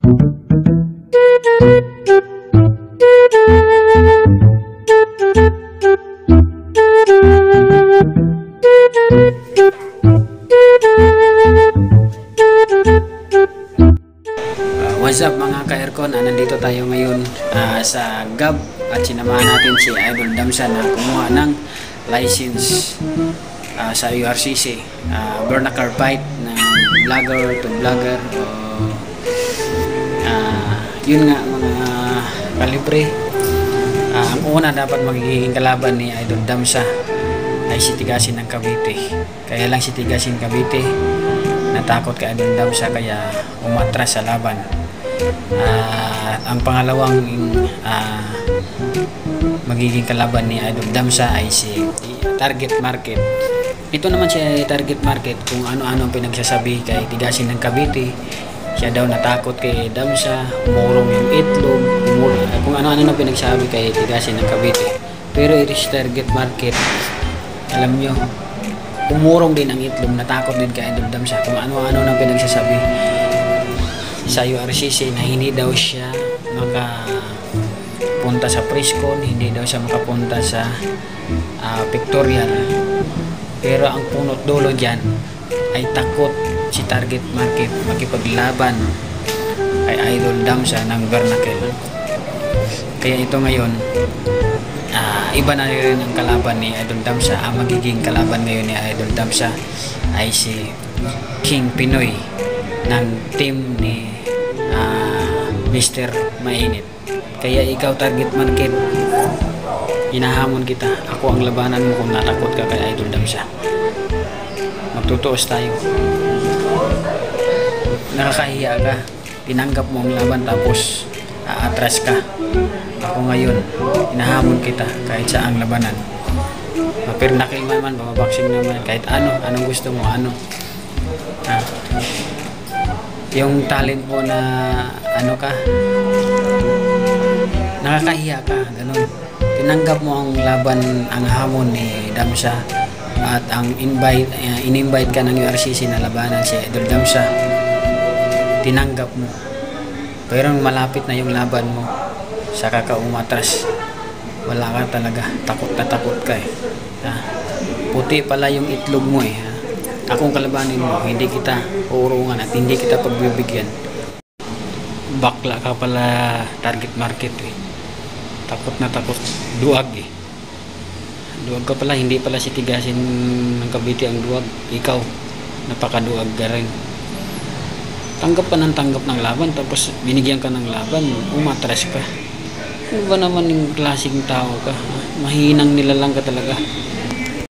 Uh, what's up mga ka-aircon? Ah, nandito tayo ngayon ah, sa GAB at sinamahan natin si Idol Damsa na kumuha ng license ah, sa URCC. Uh, Burn a Carbide na vlogger to vlogger. O, ah, yun nga mga kalibre. Ah, ang una dapat magiging kalaban ni Idol Damsa ay si Tigasin ng Cavite. Kaya lang si Tigasin Cavite natakot kay Idol Damsa kaya umatras sa laban. Ah, ang pangalawang ah, magiging kalaban ni Idol Damsa ay si Target Market. Ito naman si Target Market kung ano-ano ang pinagsasabi kay Tigasin ng Cavite. Siya daw natakot kay Damsa, umurong yung itlog, umurong, kung ano-ano ang pinagsabi kay Tigasin ng Cavite. Pero it is Target Market. Alam nyo, umurong din ang itlog, natakot din kay Idol Damsa kung ano-ano nang pinagsasabi sa URCC na hindi daw siya makapunta sa Priscon, hindi daw siya makapunta sa ah, Pictorial. Pero ang punot dulo dyan ay takot si Target Market makipaglaban kay Idol Damsa ng Vernacle. Kaya ito ngayon, ah, iba na rin ang kalaban ni Idol Damsa. Ang magiging kalaban ngayon ni Idol Damsa ay si King Pinoy ng team ni ah, Mr. Mainit. Kaya ikaw target market, hinahamon kita. Ako ang labanan mo kung natakot ka kay Idol Damsa. Magtutuos tayo. Nakakahiya ka. Tinanggap mo ang laban tapos aatras ka. Ako ngayon, hinahamon kita kahit sa ang labanan. Mapirnakil naman, mababaksing naman, kahit ano, anong gusto mo, ano. Ha? Yung talent mo na ano ka, nakakahiya ka, ganun. Tinanggap mo ang laban, ang hamon ni Damsa at ang invite, uh, in-invite ka ng URCC na labanan si Idol Damsa. Tinanggap mo. Pero malapit na yung laban mo, saka ka. Wala ka talaga. Takot na takot ka eh. Ha? Puti pala yung itlog mo eh. Ha? Akong kalabanin mo, hindi kita uurungan at hindi kita pagbibigyan. Bakla ka pala target market eh. Takot na takot. Duag eh. Duag ka pala, hindi pala si Tigasin ng Cavite ang duag. Ikaw, napakaduag ka rin. Tanggap ka ng tanggap ng laban, tapos binigyan ka ng laban, umatras ka. Ano ba naman yung klaseng tao ka? Mahinang nilalang ka talaga.